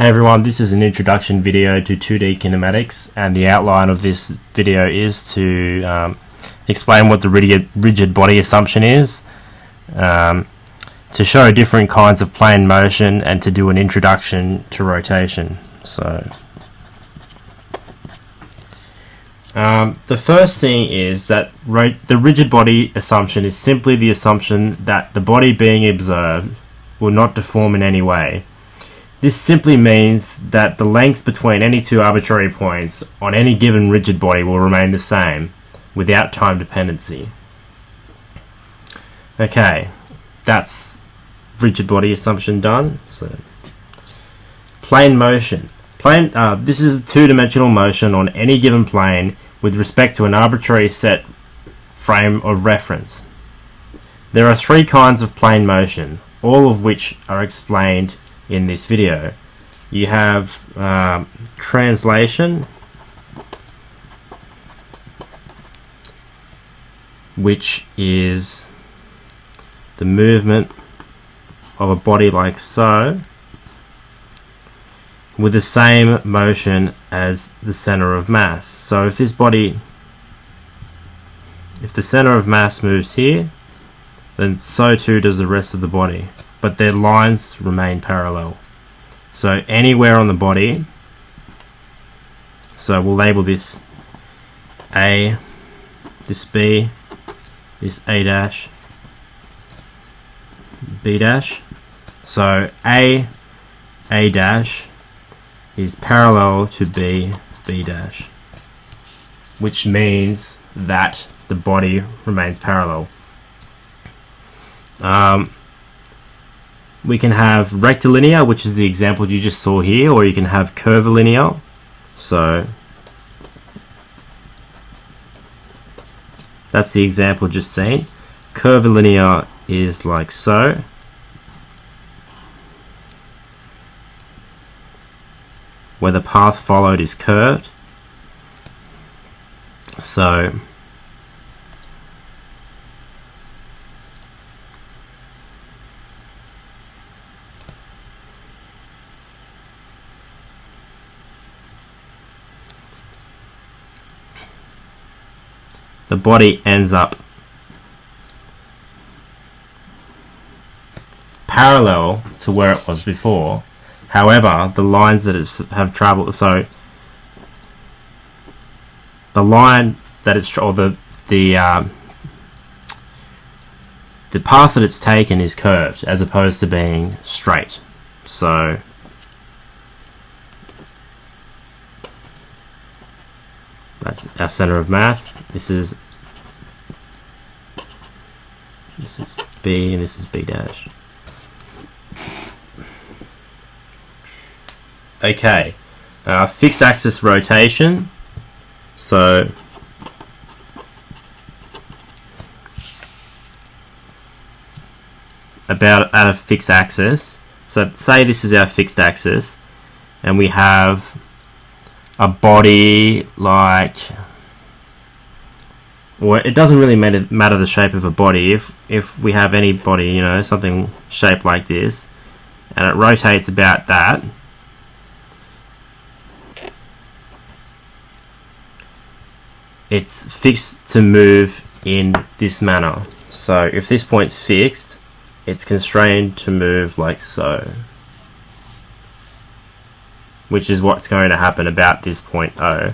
Hey everyone, this is an introduction video to 2D kinematics and the outline of this video is to um, explain what the rigid, rigid body assumption is, um, to show different kinds of plane motion and to do an introduction to rotation. So, um, the first thing is that the rigid body assumption is simply the assumption that the body being observed will not deform in any way this simply means that the length between any two arbitrary points on any given rigid body will remain the same without time dependency. Okay, that's rigid body assumption done. So, plane motion. Plane. Uh, this is a two-dimensional motion on any given plane with respect to an arbitrary set frame of reference. There are three kinds of plane motion, all of which are explained in this video. You have um, translation, which is the movement of a body like so with the same motion as the center of mass. So if this body, if the center of mass moves here, then so too does the rest of the body but their lines remain parallel. So anywhere on the body, so we'll label this A, this B, this A dash, B dash. So A, A dash is parallel to B, B dash, which means that the body remains parallel. Um, we can have rectilinear, which is the example you just saw here, or you can have curvilinear. So that's the example just seen. Curvilinear is like so. Where the path followed is curved. So the body ends up parallel to where it was before. However, the lines that it's have traveled, so the line that it's or the the um, the path that it's taken is curved as opposed to being straight. So That's our center of mass. This is this is B and this is B dash. Okay, uh, fixed axis rotation. So about at a fixed axis. So say this is our fixed axis, and we have a body like well it doesn't really matter, matter the shape of a body. If if we have any body you know something shaped like this and it rotates about that it's fixed to move in this manner. So if this point's fixed it's constrained to move like so which is what's going to happen about this point O.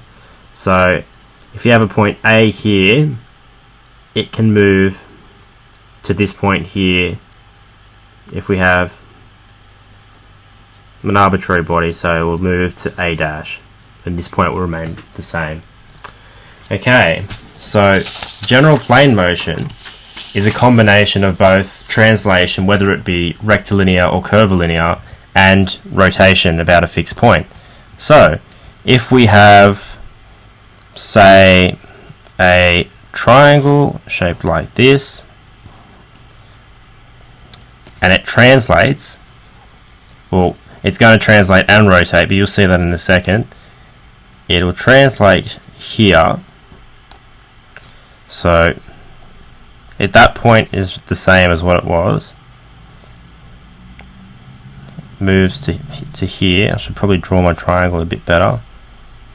So if you have a point A here, it can move to this point here if we have an arbitrary body, so it will move to A dash, and this point will remain the same. Okay, so general plane motion is a combination of both translation, whether it be rectilinear or curvilinear, and rotation about a fixed point. So, if we have, say, a triangle shaped like this, and it translates, well, it's going to translate and rotate, but you'll see that in a second. It will translate here. So, at that point is the same as what it was moves to, to here. I should probably draw my triangle a bit better.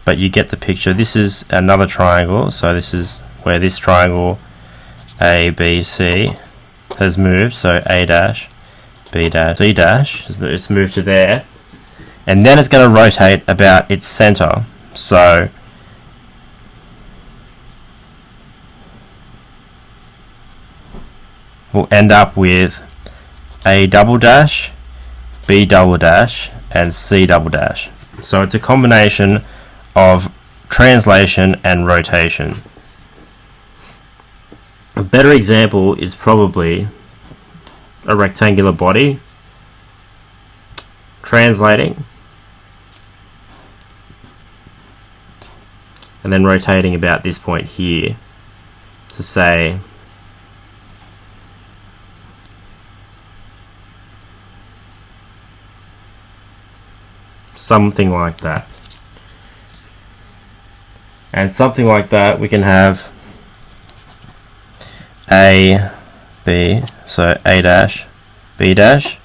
But you get the picture. This is another triangle, so this is where this triangle A, B, C has moved. So A dash, B dash, C dash, it's moved to there. And then it's going to rotate about its center. So we'll end up with A double dash, B double dash, and C double dash. So it's a combination of translation and rotation. A better example is probably a rectangular body translating and then rotating about this point here to say something like that. And something like that we can have A, B, so A dash, B dash,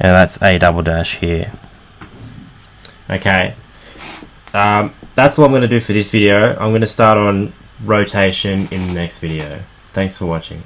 and that's A double dash here. Okay, um, that's what I'm going to do for this video. I'm going to start on rotation in the next video. Thanks for watching.